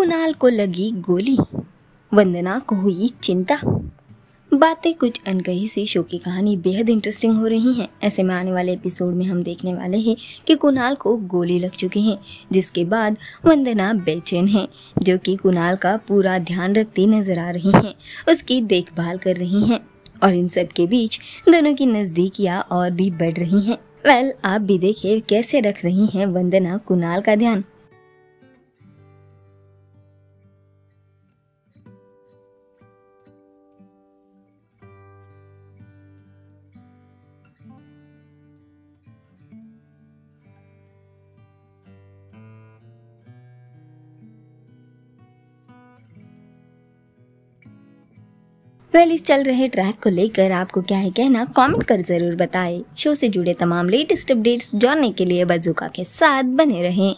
कुणाल को लगी गोली। वंदना को हुई चिंता। बातें कुछ अनकही से, शो की कहानी बेहद इंटरेस्टिंग हो रही हैं। ऐसे में आने वाले एपिसोड में हम देखने वाले हैं कि कुणाल को गोली लग चुकी है, जिसके बाद वंदना बेचैन है, जो कि कुणाल का पूरा ध्यान रखती नज़र आ रही हैं, उसकी देखभाल कर रही हैं, और इन सब के बीच दोनों की नज़दीकियाँ और भी बढ़ रही हैं। वेल आप भी देखिए, कैसे रख रही हैं वंदना कुणाल का ध्यान। वेल इस चल रहे ट्रैक को लेकर आपको क्या है कहना कमेंट कर ज़रूर बताएँ। शो से जुड़े तमाम लेटेस्ट अपडेट्स जानने के लिए बजुका के साथ बने रहें।